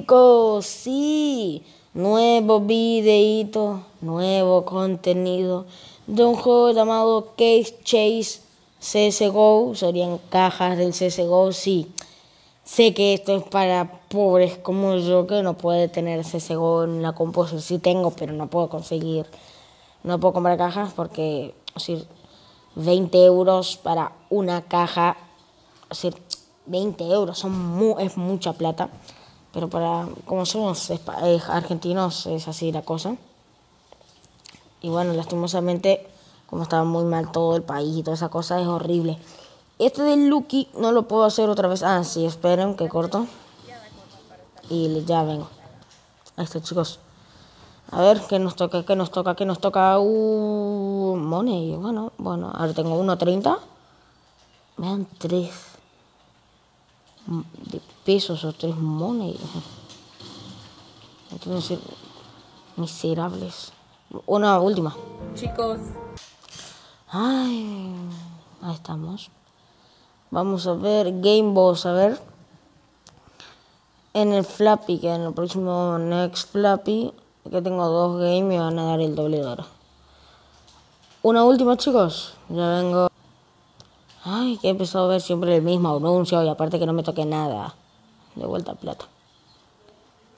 Chicos, sí, nuevo videito, nuevo contenido de un juego llamado Case Chase CSGO, serían cajas del CSGO, sí. Sé que esto es para pobres como yo que no puede tener CSGO en la composición. Sí tengo, pero no puedo conseguir, no puedo comprar cajas porque, decir, 20 euros para una caja, decir, 20 euros son es mucha plata. Pero para, como somos argentinos, es así la cosa. Y bueno, lastimosamente, como estaba muy mal todo el país y toda esa cosa, es horrible. Este del Lucky no lo puedo hacer otra vez. Ah, sí, esperen que corto. Y ya vengo. Ahí está, chicos. A ver, ¿qué nos toca? ¿Qué nos toca? ¿Qué nos toca? Uh, money. Bueno, bueno. Ahora tengo 1.30. Me dan 3 de pesos o 3 money. Entonces, miserables. Una última. Chicos. Ay, ahí estamos. Vamos a ver Game Boss, a ver. En el Flappy, que en el próximo Next Flappy, que tengo dos games, me van a dar el doble de oro. Una última, chicos. Ya vengo. Ay, que he empezado a ver siempre el mismo anuncio y aparte que no me toque nada. De vuelta a plata.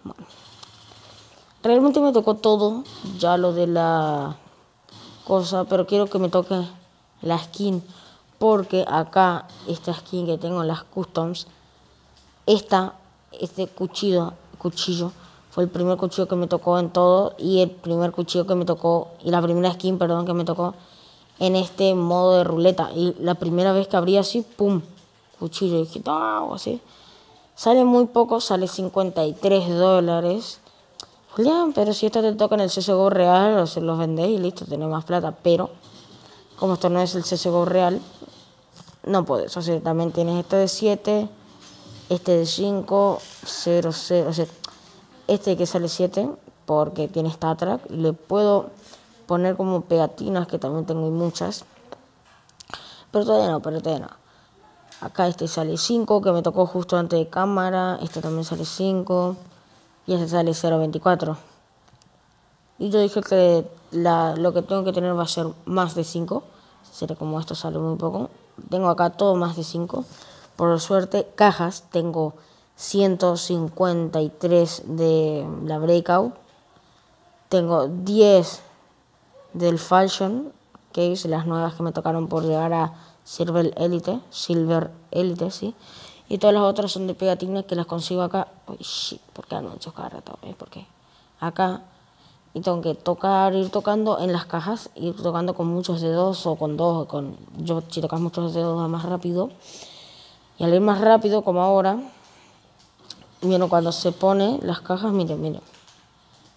Bueno. Realmente me tocó todo, ya lo de la cosa, pero quiero que me toque la skin porque acá esta skin que tengo en las customs, esta, este cuchillo, cuchillo fue el primer cuchillo que me tocó en todo y el primer cuchillo que me tocó, y la primera skin, perdón, que me tocó en este modo de ruleta. Y la primera vez que abrí así, ¡pum! Cuchillo. Dije, ¡ah! así. Sale muy poco, sale 53 dólares. Julián, pero si esto te toca en el CSGO real, se los vendéis y listo, tenés más plata. Pero, como esto no es el CSGO real, no puedes. O sea, también tienes este de 7, este de 5, 0, 0. O sea, este que sale 7 porque tiene Star Track. Y le puedo poner como pegatinas, que también tengo muchas. Pero todavía no, pero todavía no. Acá este sale 5, que me tocó justo antes de cámara. Este también sale 5. Y este sale 0.24. Y yo dije que la, lo que tengo que tener va a ser más de 5. Será como esto sale muy poco tengo acá todo más de 5. Por suerte, cajas, tengo 153 de la Breakout. Tengo 10 del que es las nuevas que me tocaron por llegar a Silver Elite, Silver Elite, sí. Y todas las otras son de pegatinas que las consigo acá. Uy, shit, ¿por qué hecho cada rato? ¿Por qué? Acá y tengo que tocar, ir tocando en las cajas, ir tocando con muchos dedos o con dos, con yo si tocas muchos dedos va más rápido. Y al ir más rápido, como ahora, miren cuando se pone las cajas, miren, miren.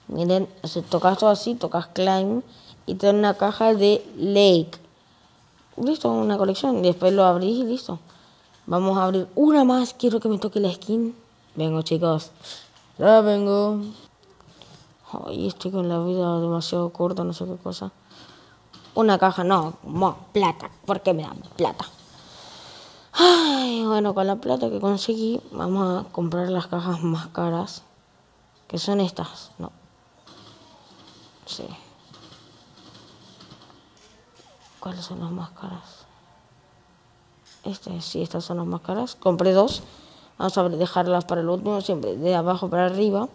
Miren, si tocas todo así, tocas climb y te una caja de lake. Listo, una colección. Después lo abrís y listo. Vamos a abrir una más. Quiero que me toque la skin. Vengo, chicos. Ya vengo. Ay, estoy con la vida demasiado corta, no sé qué cosa. Una caja, no, plata. ¿Por qué me dan plata? Ay, bueno, con la plata que conseguí, vamos a comprar las cajas más caras. Que son estas, no. Sí. ¿Cuáles son las más caras? Este, sí, estas son las más caras. Compré dos. Vamos a dejarlas para el último, siempre de abajo para arriba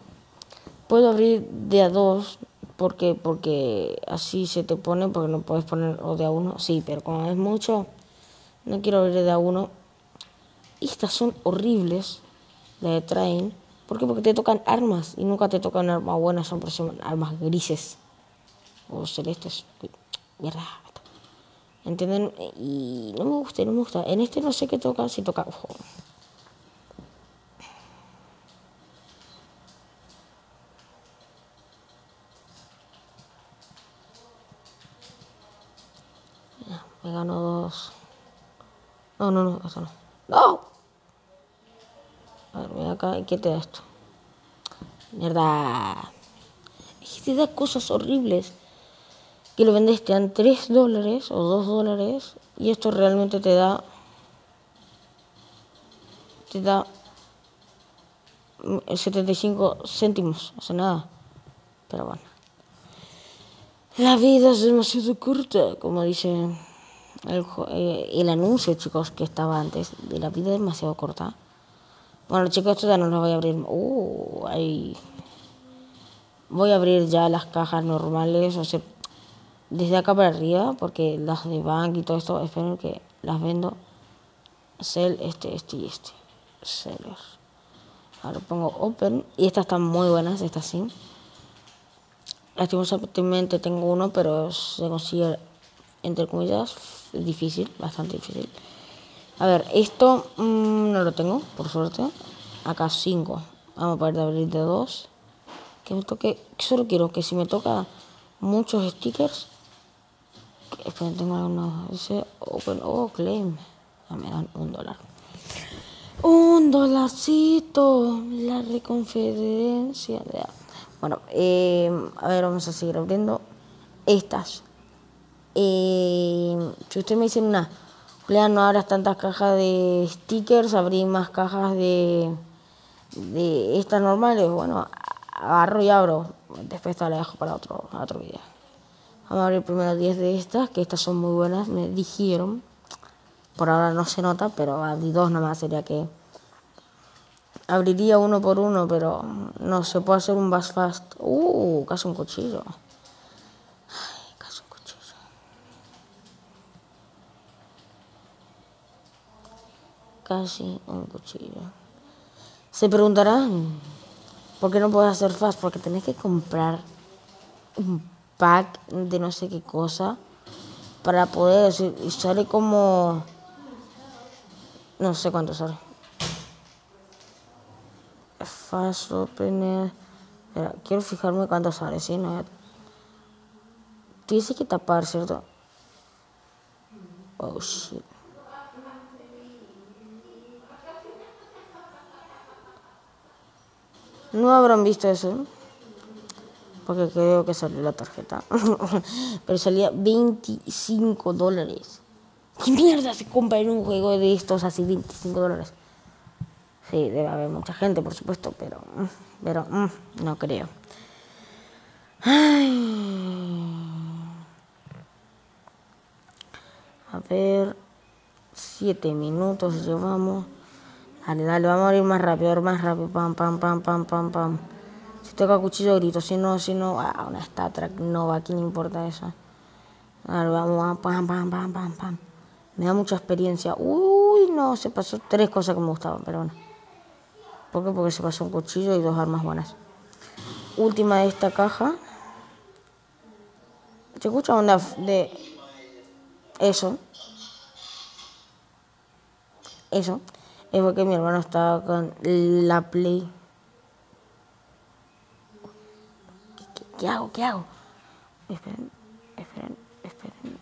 puedo abrir de a dos porque porque así se te pone porque no puedes poner o de a uno sí pero como es mucho no quiero abrir de a uno estas son horribles las de train ¿por qué? porque te tocan armas y nunca te tocan armas buenas son armas grises o celestes mierda ¿entienden? y no me gusta no me gusta en este no sé qué toca si toca ojo Me gano dos. No, no, no, eso no. ¡No! A ver, ven acá y ¿qué te da esto? Mierda. Es que te da cosas horribles. Que lo vendes te dan 3 dólares o 2 dólares. Y esto realmente te da te da 75 mm, céntimos, o sea, nada. Pero bueno. La vida es demasiado corta, como dice el, eh, el, anuncio, chicos, que estaba antes. De la vida es demasiado corta. Bueno, chicos, esto ya no lo voy a abrir. Uh, ahí. Voy a abrir ya las cajas normales, o sea, desde acá para arriba, porque las de bank y todo esto, espero que las vendo. Sell, este, este y este. Seller. Ahora pongo open. Y estas están muy buenas, estas sí. Lastimosamente tengo uno, pero se consigue, entre comillas, difícil, bastante difícil. A ver, esto mmm, no lo tengo, por suerte. Acá 5. Vamos a poder abrir de 2. Que me toque. Solo quiero que si me toca muchos stickers. Espera, tengo algunos. Dice Open oh, Claim. Ya me dan un dólar. Un dolarcito. La reconferencia. Bueno, eh, a ver, vamos a seguir abriendo estas. Eh, si usted me dice una, no abras tantas cajas de stickers, abrí más cajas de, de estas normales. Bueno, agarro y abro. Después te la dejo para otro, otro video. Vamos a abrir primero 10 de estas, que estas son muy buenas, me dijeron. Por ahora no se nota, pero abrí dos nomás, sería que Abriría uno por uno, pero no se puede hacer un bus fast. Uh, casi un cuchillo. Ay, casi un cuchillo. Casi un cuchillo. Se preguntarán, ¿por qué no puedes hacer fast? Porque tenés que comprar un pack de no sé qué cosa para poder decir, y sale como no sé cuánto sale fast opener. quiero fijarme cuánto sale, si no. Tienes que tapar, ¿cierto? Oh shit. No habrán visto eso. Porque creo que salió la tarjeta. Pero salía 25 dólares. ¿Qué mierda se compra en un juego de estos así 25 dólares? Sí, debe haber mucha gente, por supuesto, pero, pero no creo. A ver, siete minutos llevamos. Dale, dale, vamos a ir más rápido, más rápido. Pam, pam, pam, pam, pam, pam. Si toca cuchillo, grito. Si no, si no, ah, una Star Trek Nova, ¿quién importa eso? Dale, vamos, pam, pam, pam, pam, pam. Me da mucha experiencia. Uy, no, se pasó tres cosas que me gustaban, pero bueno. ¿Por qué? Porque se pasó un cuchillo y dos armas buenas. Última de esta caja. ¿Se escucha onda de eso? Eso. Es porque mi hermano estaba con la Play. ¿Qué, hago? ¿Qué hago? Esperen, esperen, esperen.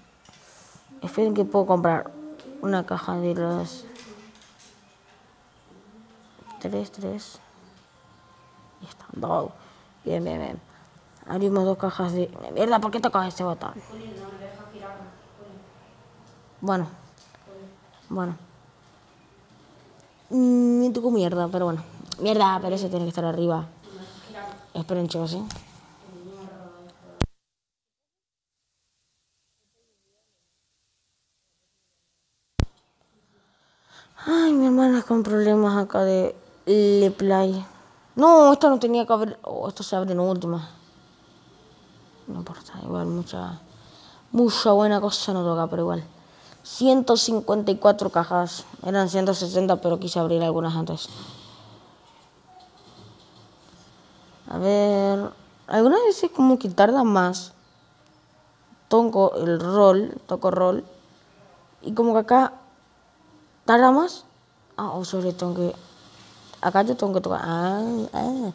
Esperen que puedo comprar una caja de las... 3, 3. Y está. Bien, bien, bien. Abrimos dos cajas de... Mierda, ¿por qué tocas ese botón? Bueno. Bueno. Mm, me tocó mierda, pero bueno. Mierda, pero ese tiene que estar arriba. Esperen, chicos, ¿sí? Con problemas acá de le play. No, esto no tenía que haber. Oh, esto se abre en última. No importa, igual mucha. Mucha buena cosa no toca, pero igual. 154 cajas. Eran 160, pero quise abrir algunas antes. A ver. Algunas veces como que tarda más. Toco el rol, toco rol. Y como que acá tarda más. Ah, oh, sobre tengo que acá yo tengo que tocar. Ah, ah.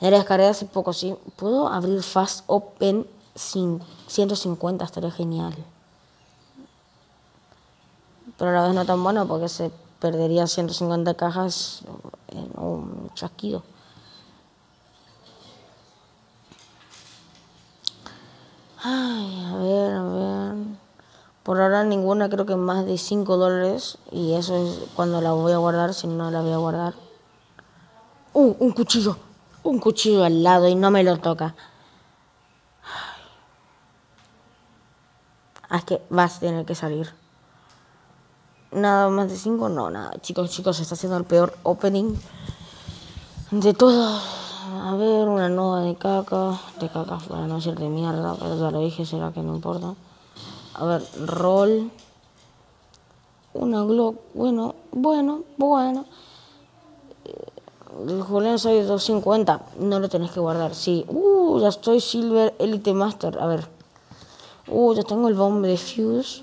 Era descargué hace poco, sí. Puedo abrir Fast Open 150, estaría genial. Pero a la vez no tan bueno porque se perdería 150 cajas en un chasquido. Ay, a ver, a ver. Por ahora ninguna creo que más de 5 dólares. Y eso es cuando la voy a guardar, si no la voy a guardar. ¡Uh! Un cuchillo. Un cuchillo al lado y no me lo toca. Es que vas a tener que salir. Nada más de 5, no, nada. Chicos, chicos, se está haciendo el peor opening de todo. A ver, una nueva de caca. De caca, para no ser de mierda, pero ya lo dije, será que no importa. A ver, roll. Una Glock. Bueno, bueno, bueno. El Julián soy 250. No lo tenés que guardar. Sí. Uh, ya estoy Silver Elite Master. A ver. Uh, ya tengo el bomb de Fuse.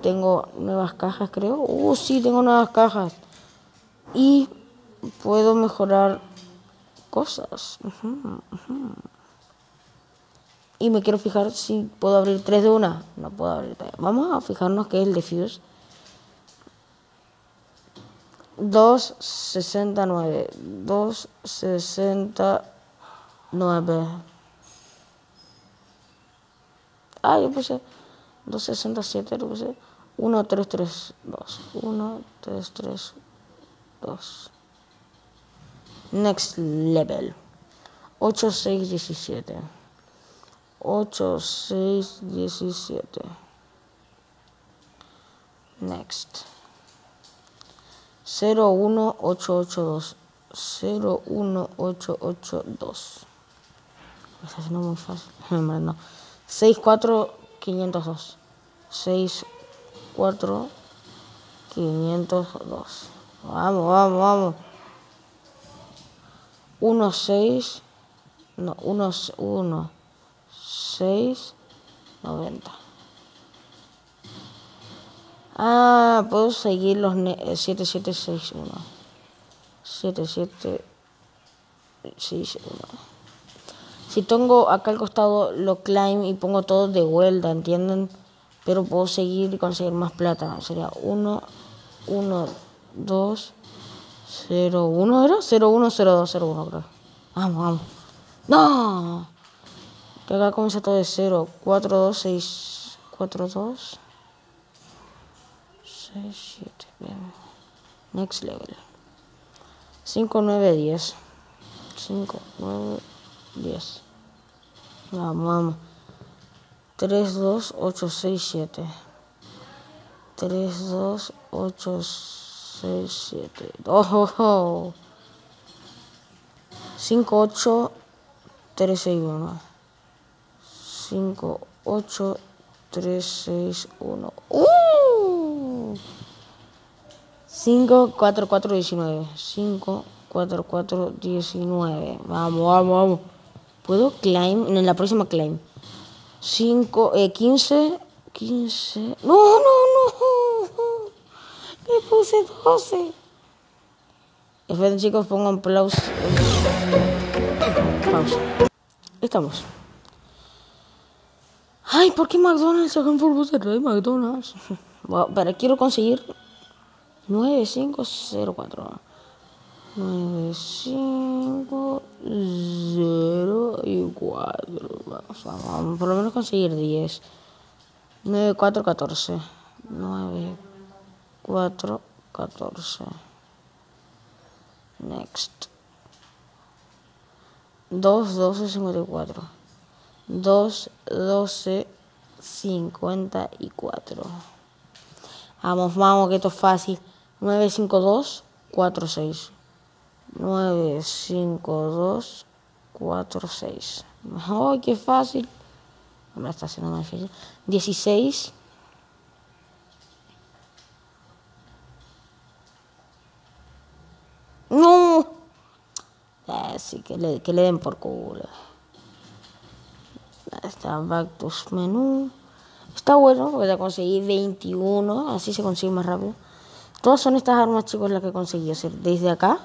Tengo nuevas cajas, creo. Uh, sí, tengo nuevas cajas. Y puedo mejorar cosas. Y me quiero fijar si puedo abrir tres de una. No puedo abrir tres. Vamos a fijarnos que es el Diffuse. 269. 269. Ah, yo puse 267, lo puse 1332. 1332. Next level. 8617. 8, 6, 17. Next. 0, 1, 8, 8, 2. 0, 1, 8, 8, 2. Está haciendo muy fácil. no. 6, 4, 502. 6, 4, 502. Vamos, vamos, vamos. 1, 6. No, 1, 1. 6, 90. Ah, puedo seguir los 7761. 7761. Si tengo acá al costado lo climb y pongo todo de vuelta, ¿entienden? Pero puedo seguir y conseguir más plata. Sería 1, 1, 2, 0, 1, ¿era? 0, 1, 0, 2, 0, 1, creo. Vamos, vamos. ¡No! Que acá comienza todo de 0. 4, 2, 6, 4, 2, 6, 7. Bien. Next level. 5, 9, 10. 5, 9, 10. Vamos, vamos. 3, 2, 8, 6, 7. 3, 2, 8, 6, 7. Oh, 5, 8, 3, 6, 1. 5, 8, 3, 6, 1. ¡Uh! 5, 4, 4, 19. 5, 4, 4, 19. Vamos, vamos, vamos. ¿Puedo climb? En la próxima climb. 5, eh, 15. 15. No, no, no. Le puse 12. Esperen, chicos, pongan pausa. Pausa. Estamos. Ay, ¿por qué McDonald's sacan por de McDonald's? Bueno, pero quiero conseguir 9504. 9504 y 4. Vamos, vamos, por lo menos conseguir 10. 9414. 9414. Next. 2, 12, 54. 2, 12, 54. Vamos, vamos, que esto es fácil. 9, 5, 2, 4, 6. 9, 5, 2, 4, 6. ¡Ay, qué fácil! Me está haciendo más difícil. 16. ¡No! Así que le, que le den por culo. Está Back to Menú. Está bueno porque ya conseguí 21, así se consigue más rápido. Todas son estas armas, chicos, las que conseguí hacer. Desde acá,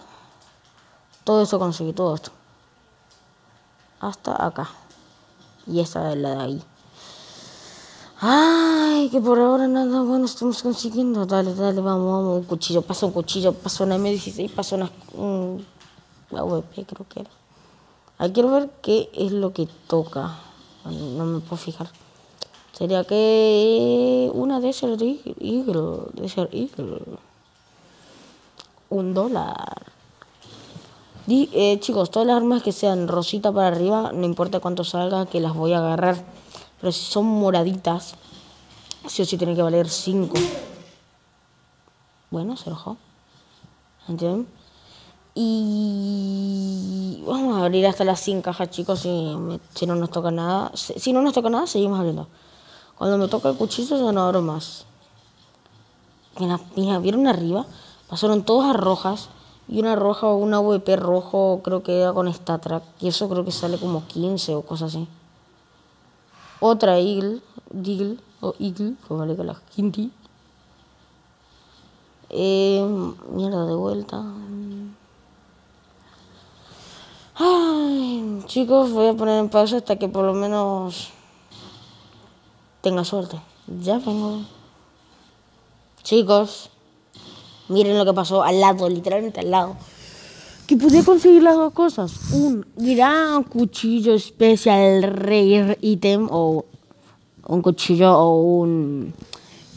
todo eso conseguí, todo esto. Hasta acá. Y esta es la de ahí. Ay, que por ahora nada bueno estamos consiguiendo. Dale, dale, vamos, vamos. Un cuchillo, pasó un cuchillo, pasó una M16, pasó una... Um, AWP creo que era. Ahí quiero ver qué es lo que toca. No me puedo fijar. Sería que una Desert Eagle, Desert Eagle. Un dólar. eh, chicos, todas las armas que sean rosita para arriba, no importa cuánto salga, que las voy a agarrar. Pero si son moraditas, sí o sí tienen que valer 5. Bueno, se enojó. ¿Entienden? Y vamos a abrir hasta las 100 cajas, chicos, si, si no nos toca nada. Si, no nos toca nada, seguimos abriendo. Cuando me toca el cuchillo ya no abro más. Mira, mira, ¿vieron arriba? Pasaron todas a rojas. Y una roja o una VP rojo creo que era con StatTrack. Y eso creo que sale como 15 o cosas así. Otra Eagle, Deagle o Eagle, como con la. Eh, mierda, de vuelta. Ay, chicos, voy a poner en pausa hasta que por lo menos tenga suerte. Ya vengo. Chicos, miren lo que pasó al lado, literalmente al lado. Que pude conseguir las dos cosas. Un gran cuchillo especial rare item o un cuchillo o un...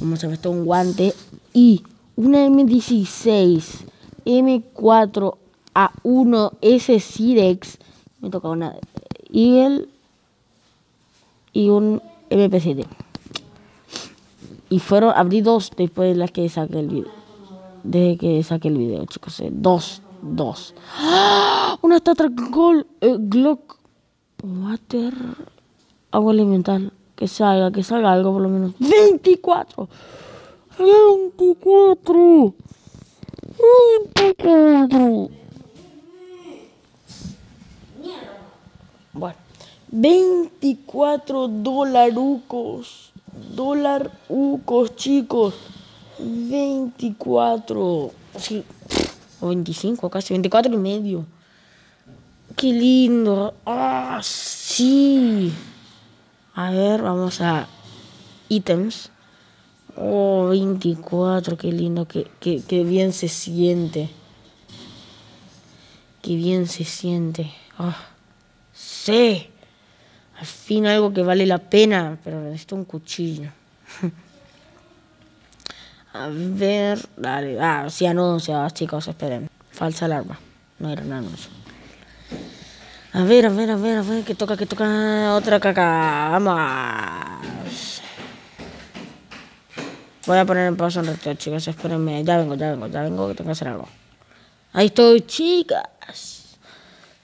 ¿Cómo se llama esto? Un guante. Y una M16 M4 A1 S Cirex. Me toca una Eagle y un MP7. Y fueron, abrí dos después de las que saqué el video. Desde que saqué el video, chicos. Eh. Dos, dos. ¡Ah! Una Statra Gold eh, Glock Water agua elemental. Que salga, que salga algo por lo menos. 24. 24. 24. Bueno. 24 dolarucos. Dolarucos, chicos. 24. Sí. O 25 casi. 24 y medio. Qué lindo. Ah, sí. A ver, vamos a ítems. Oh, 24, qué lindo, qué, qué, bien se siente. Qué bien se siente. Oh, sí. Al fin algo que vale la pena, pero necesito un cuchillo. A ver, dale. Ah, sí anuncia, chicos, esperen. Falsa alarma. No era un anuncio. A ver, a ver, a ver, a ver, que toca, que toca otra caca. Vamos. Voy a poner en pausa un rato, chicos, espérenme. Ya vengo, ya vengo, ya vengo, que tengo que hacer algo. Ahí estoy, chicas.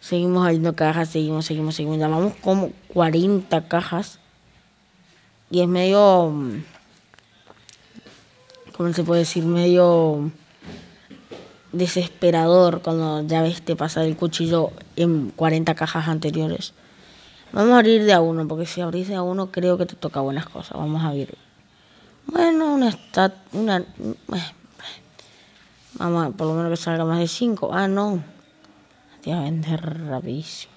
Seguimos abriendo cajas, seguimos, seguimos, seguimos. Llamamos como 40 cajas. Y es medio... ¿Cómo se puede decir? Medio desesperador cuando ya ves te pasa el cuchillo en 40 cajas anteriores. Vamos a abrir de a uno, porque si abrís de a uno creo que te toca buenas cosas. Vamos a abrir. Bueno, una stat, una... Vamos, por lo menos que salga más de 5. Ah, no. A vender rapidísimo.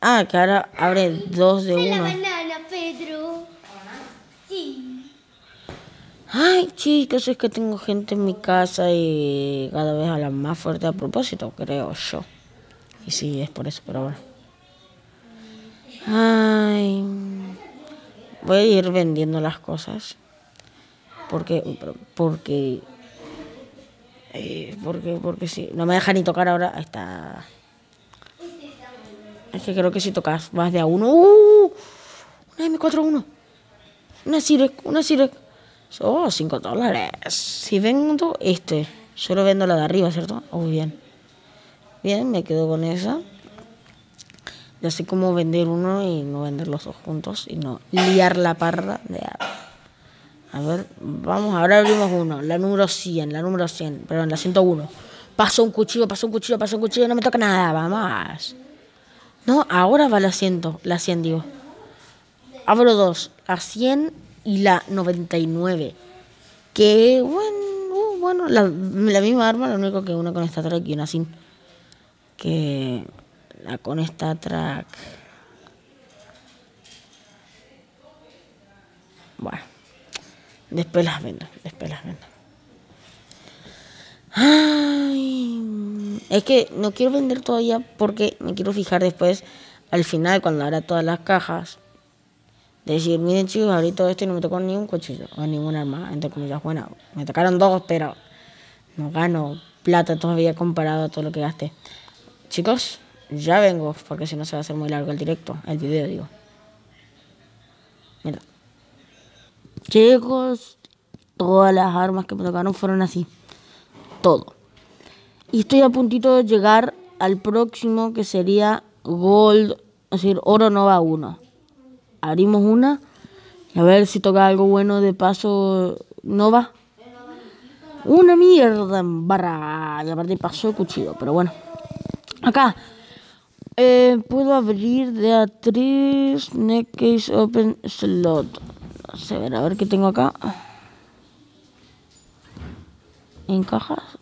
Ah, que ahora abre dos de uno. la banana, Pedro. Sí. Ay, chicos, es que tengo gente en mi casa y cada vez hablan más fuerte a propósito, creo yo. Y sí, es por eso, pero bueno. Ay voy a ir vendiendo las cosas porque porque eh, porque porque sí. No me deja ni tocar ahora. Ahí está. Es que creo que si tocas más de a uno. ¡uh! una M41 una Sirek una Sirek oh 5 dólares. Si vendo este solo vendo la de arriba cierto oh, bien. Bien me quedo con esa. Ya sé cómo vender uno y no vender los dos juntos y no liar la parra de A ver, vamos, ahora abrimos uno, la número 100, la número 100, perdón, la 101. Pasó un cuchillo, pasó un cuchillo, pasó un cuchillo, no me toca nada, vamos. No, ahora va la 100, la 100 digo. Abro dos, la 100 y la 99. Que, bueno, uh, bueno la, la, misma arma, lo único que una con esta track y una sin. Que la con esta track. Bueno, después las vendo, después las vendo. Ay, es que no quiero vender todavía porque me quiero fijar después, al final, cuando abra todas las cajas, decir, miren chicos, todo esto no me tocó ni un cuchillo o ningún arma, entre comillas. Bueno, me tocaron dos, pero no gano plata todavía comparado a todo lo que gasté. Chicos, ya vengo, porque si no se va a hacer muy largo el directo, el video digo. Mira. Chicos, todas las armas que me tocaron fueron así. Todo. Y estoy a puntito de llegar al próximo que sería Gold, es decir, Oro Nova 1. Abrimos una a ver si toca algo bueno de paso Nova. Una mierda en barra. Y aparte pasó cuchillo, pero bueno. Acá. Eh, puedo abrir de a 3 Neck Case Open Slot. Sé, a ver, a ver qué tengo acá. En cajas.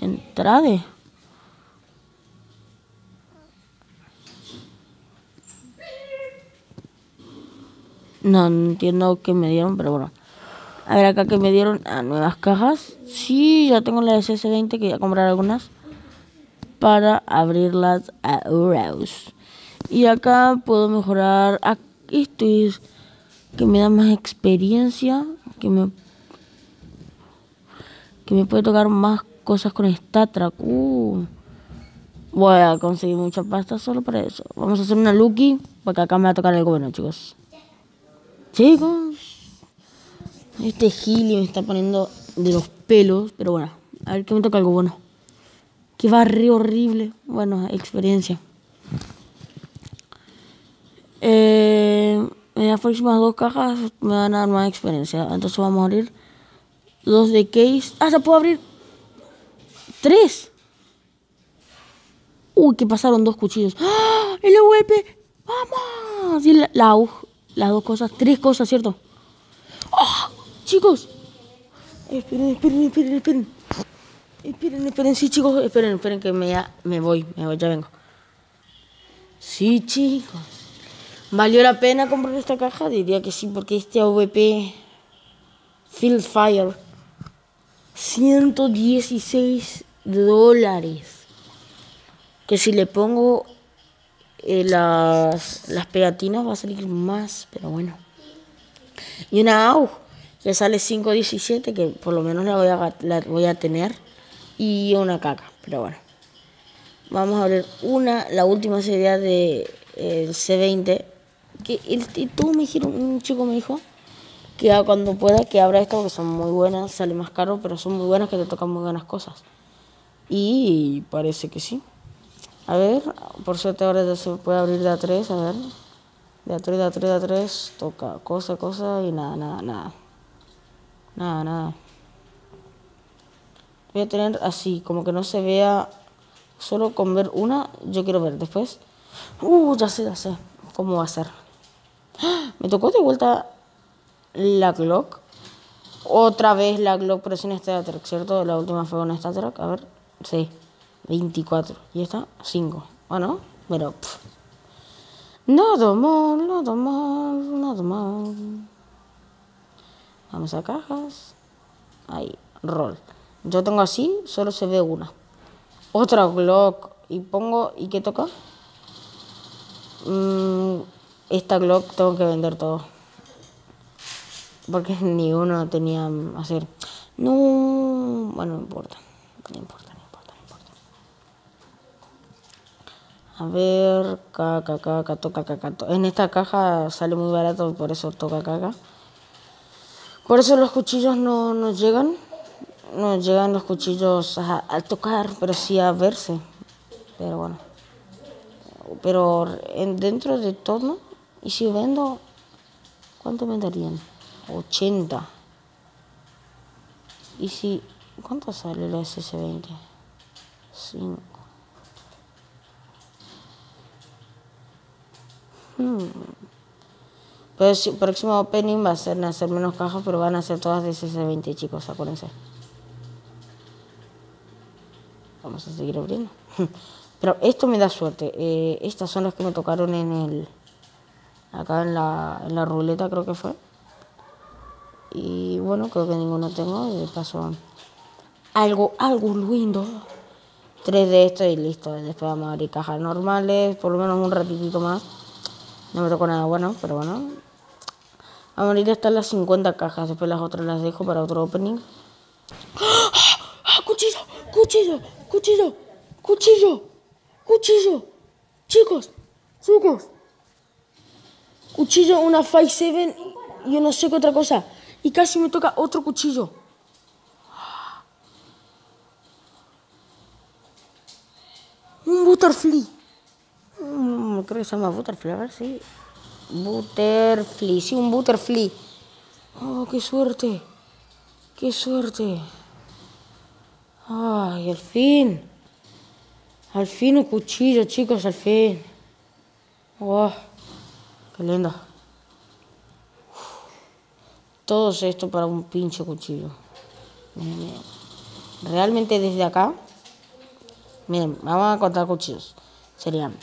Entrade. No, no entiendo qué me dieron, pero bueno. A ver acá que me dieron a nuevas cajas. Sí, ya tengo la SS20 que voy comprar algunas para abrirlas a euros. Y acá puedo mejorar esto es que me da más experiencia, que me que me puede tocar más cosas con StatTrack. Uh, voy a conseguir mucha pasta solo para eso. Vamos a hacer una Lucky, porque acá me va a tocar algo bueno, chicos. Chicos, este Gili me está poniendo de los pelos, pero bueno, a ver que me toca algo bueno. Que barrio horrible. Bueno, experiencia. Eh, en las próximas dos cajas me van a dar más experiencia. Entonces vamos a abrir dos de case. Ah, se puedo abrir tres. Uy, que pasaron dos cuchillos. ¡Ah! ¡El UEP! ¡Vamos! Y la, la las dos cosas, tres cosas, ¿cierto? ¡Oh! Chicos. Esperen, esperen, esperen, esperen. Esperen, esperen, sí, chicos, esperen, esperen que me voy, me voy, ya vengo. Sí, chicos. ¿Valió la pena comprar esta caja? Diría que sí, porque este AVP Field Fire 116 dólares. Que si le pongo eh, las, las pegatinas va a salir más, pero bueno. Y una AUG que sale 5.17, que por lo menos la voy a, la voy a tener. Y una caca, pero bueno. Vamos a ver una, la última serie de el C20. Que el, me dijeron, un chico me dijo que cuando pueda que abra esto, que son muy buenas, sale más caro, pero son muy buenas, que te tocan muy buenas cosas. Y parece que sí. A ver, por suerte ahora ya se puede abrir de A3, a ver. De A3, de A3, de A3, toca cosa, cosa y nada, nada, nada. Nada, nada. Voy a tener así, como que no se vea solo con ver una, yo quiero ver después. Uh, ya sé, ya sé cómo va a ser. Me tocó de vuelta la Glock. Otra vez la Glock, pero sin Star Trek, ¿cierto? La última fue con Star Trek. A ver, sí. 24. Y esta, 5. Bueno, pero... Pff. Nada mal, nada mal, nada. Vamos a cajas. Ahí, roll. Yo tengo así, solo se ve una. Otra Glock. Y pongo... ¿Y qué toca? Mm, esta Glock tengo que vender todo. Porque ni uno tenía hacer. No, bueno, no importa. No importa. A ver, caca, caca, toca caca. En esta caja sale muy barato, por eso toca caca. Por eso los cuchillos no, no llegan. No llegan los cuchillos a, tocar, pero sí a verse. Pero bueno. Pero en, dentro de todo, y si vendo, ¿cuánto me darían? 80. Y si, ¿cuánto sale la SS20? 5. Hmm. Pues el próximo opening va a ser hacer menos cajas, pero van a ser todas de CC20, chicos, acuérdense. Vamos a seguir abriendo. Pero esto me da suerte. Eh, estas son las que me tocaron en el... Acá en la, en la ruleta creo que fue. Y bueno, creo que ninguno tengo. De paso, algo, algo lindo. Tres de estos y listo. Después vamos a abrir cajas normales, por lo menos un ratitito más No me tocó nada bueno, pero bueno. Vamos a ir hasta las 50 cajas. Después las otras las dejo para otro opening. ¡Ah! ¡Cuchillo! ¡Cuchillo! ¡Cuchillo! ¡Cuchillo! ¡Cuchillo! Chicos, chicos. Cuchillo, una 5-7 y yo no sé qué otra cosa. Y casi me toca otro cuchillo. Un butterfly. Mm, creo que se llama butterfly, a ver si. Butterfly, sí, un butterfly. Oh, qué suerte. Qué suerte. Ay, al fin. Al fin un cuchillo, chicos, al fin. Oh, qué lindo. Todo esto para un pinche cuchillo. Realmente desde acá Miren, vamos a contar cuchillos. Serían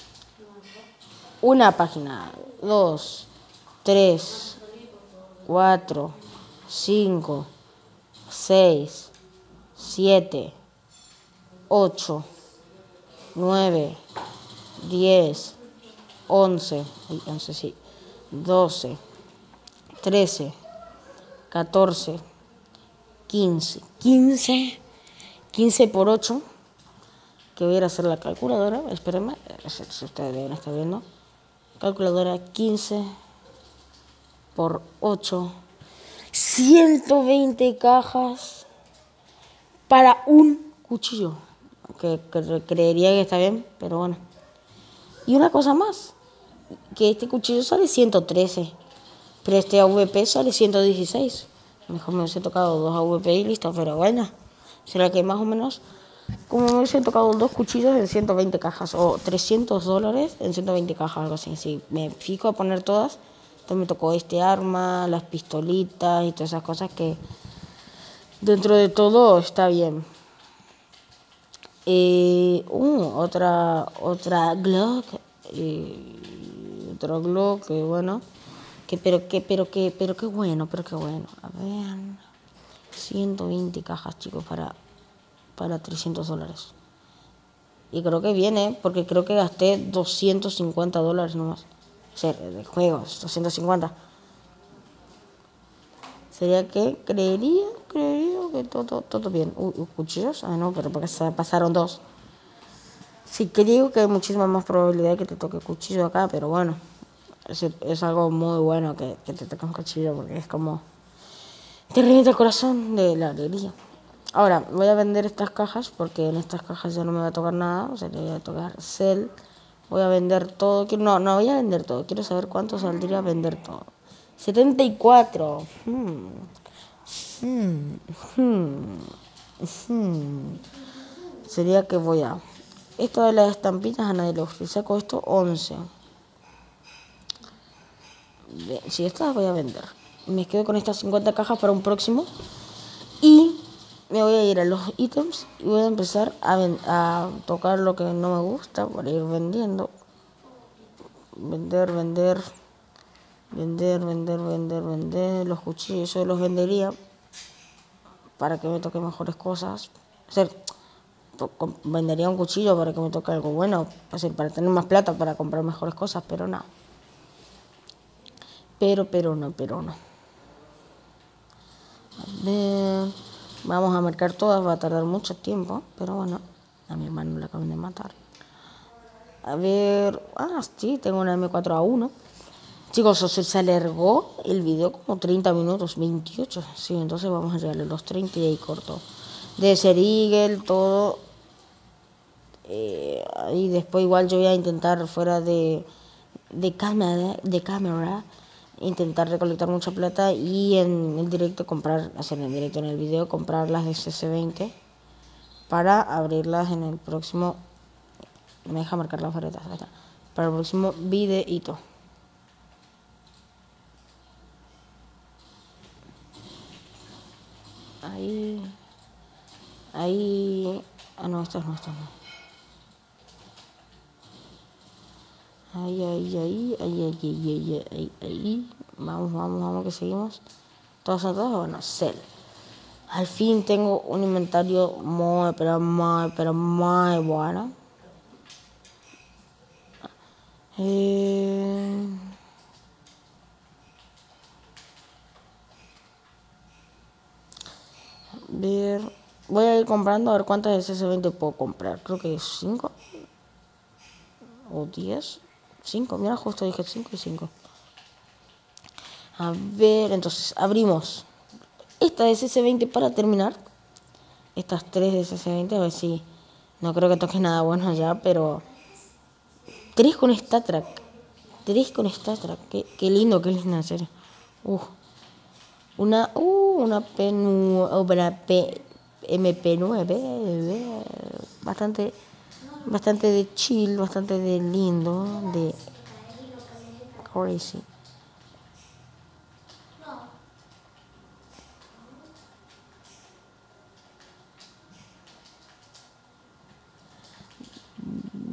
una página, dos, tres, cuatro, cinco, seis, siete, ocho, nueve, diez, once, once sí, doce, trece, catorce, quince, quince, quince por ocho que voy a ir a hacer la calculadora, espérenme, si ustedes deben estar viendo. Calculadora 15 por 8, 120 cajas para un cuchillo, que, creería que está bien, pero bueno. Y una cosa más, que este cuchillo sale 113, pero este AVP sale 116. Mejor me hubiese tocado dos AVP y listo, pero bueno, será que más o menos como me hubiese tocado dos cuchillos en 120 cajas o 300 dólares en 120 cajas, algo así. Si me fijo a poner todas, entonces me tocó este arma, las pistolitas y todas esas cosas que dentro de todo está bien. Eh, uh, otra, otra Glock, eh, Glock, que bueno, que pero que, pero que, pero qué bueno, pero qué bueno. A ver, 120 cajas chicos para para 300 dólares. Y creo que viene, porque creo que gasté 250 dólares nomás. O sea, de juegos, 250. Sería que creería, creería que todo, todo bien. Uy, cuchillos. Ah, no, pero porque se pasaron dos. Sí, creo que hay muchísima más probabilidad que te toque cuchillo acá, pero bueno. Es, algo muy bueno que, que te toque un cuchillo porque es como. Te revienta el corazón de la alegría. Ahora, voy a vender estas cajas porque en estas cajas ya no me va a tocar nada. O sea, le voy a tocar Cell. Voy a vender todo. No, no voy a vender todo. Quiero saber cuánto saldría vender todo. 74. Hmm. Hmm. Hmm. Sería que voy a... Esto de las estampitas a nadie le ofrece. Saco esto 11. Si estas voy a vender. Me quedo con estas 50 cajas para un próximo. Y me voy a ir a los ítems y voy a empezar a, tocar lo que no me gusta para ir vendiendo. Vender, vender, vender, vender, vender, vender. Los cuchillos yo los vendería para que me toque mejores cosas. O vendería un cuchillo para que me toque algo bueno, para tener más plata para comprar mejores cosas, pero no. Pero, pero no, pero no. A ver. Vamos a marcar todas, va a tardar mucho tiempo, pero bueno, a mi hermano le acaban de matar. A ver, ah, sí, tengo una M4A1. Chicos, se alargó el video como 30 minutos, 28. Sí, entonces vamos a llegarle los 30 y ahí corto. De ser todo. Eh, y después igual yo voy a intentar fuera de, de cámara, de cámara intentar recolectar mucha plata y en el directo comprar, hacer en el directo en el video, comprar las de CC20 para abrirlas en el próximo, me deja marcar las varetas, para el próximo videito. Ahí, ahí, ah no, estos no, estos no. Ahí, ahí, ahí, ahí, ahí, ahí, ahí, ahí, Vamos, vamos, vamos que seguimos. Todos sentados, bueno, cel. Al fin tengo un inventario muy, pero muy, pero muy bueno. Eh... Ver. Voy a ir comprando a ver cuántas de ss 20 puedo comprar. Creo que 5 o 10. 5, mira, justo dije 5 y 5. A ver, entonces abrimos esta de SS20 para terminar. Estas tres de SS20, a ver si. No creo que toque nada bueno ya, pero. Tres con Star Trek. Tres con Star Trek. Qué, qué lindo, qué lindo, en. Uh. Una, uh, una una P, MP9. Bastante, bastante de chill, bastante de lindo, de crazy.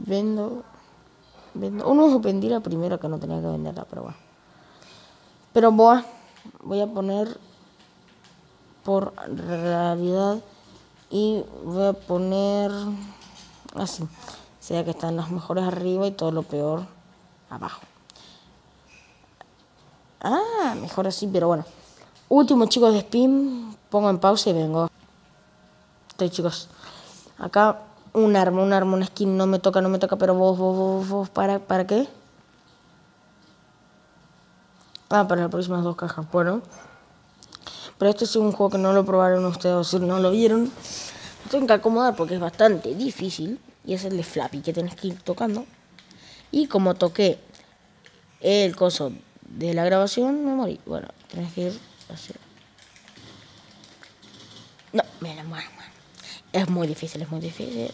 Vendo, vendo, uno vendí la primera que no tenía que venderla, pero bueno. Pero voy voy a poner por realidad y voy a poner así. O sea que están las mejores arriba y todo lo peor abajo. Ah, mejor así, pero bueno. Último chicos de spin, pongo en pausa y vengo. Estoy chicos. Acá un arma, un arma, una skin, no me toca, no me toca, pero vos, vos, vos, vos, ¿para, ¿para qué? Ah, para las próximas dos cajas, bueno. Pero este es un juego que no lo probaron ustedes, o no lo vieron. Tengo que acomodar porque es bastante difícil. Y es el de Flappy, que tenés que ir tocando. Y como toqué el coso de la grabación, me morí. Bueno, tenés que ir así. No, me la muero. Es muy difícil, es muy difícil.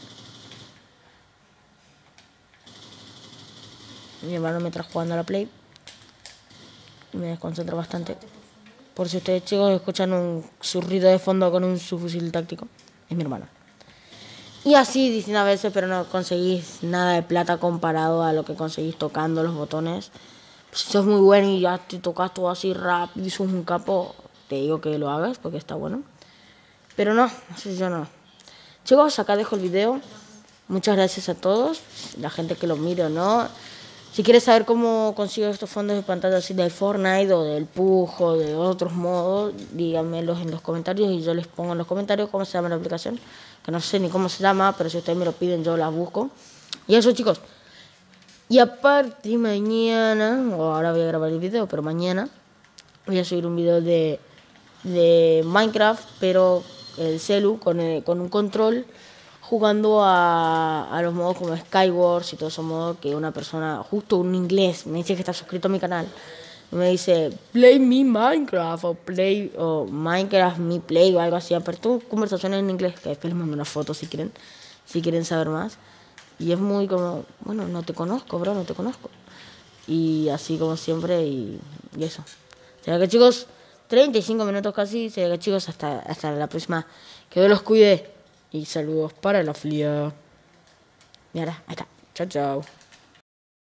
Mi hermano me trajo jugando a la Play. Me desconcentra bastante. Por si ustedes chicos escuchan un zurrido de fondo con un subfusil táctico. Es mi hermano. Y así dicen a veces, pero no conseguís nada de plata comparado a lo que conseguís tocando los botones. Si sos muy bueno y ya te tocas todo así rápido y sos un capo, te digo que lo hagas porque está bueno. Pero no, así yo no. Chicos, acá dejo el video. Muchas gracias a todos, la gente que lo mire o no. Si quieres saber cómo consigo estos fondos de pantalla así del Fortnite o del Pujo o de otros modos, díganmelos en los comentarios y yo les pongo en los comentarios cómo se llama la aplicación. Que no sé ni cómo se llama, pero si ustedes me lo piden yo la busco. Y eso chicos. Y aparte mañana, o ahora voy a grabar el video, pero mañana voy a subir un video de, de Minecraft, pero el celu con, con un control jugando a, a, los modos como Skywars y todo esos modos que una persona, justo un inglés, me dice que está suscrito a mi canal, me dice Play me Minecraft o Play o Minecraft me Play o algo así, pero tú conversaciones en inglés, que después les mando una foto si quieren, si quieren saber más. Y es muy como, bueno, no te conozco, bro, no te conozco. Y así como siempre y, y eso. Sea que chicos, 35 minutos casi. Se chicos, hasta, hasta la próxima. Que Dios los cuide. Y saludos para la flia. Mira, ahí está. Chao, chao.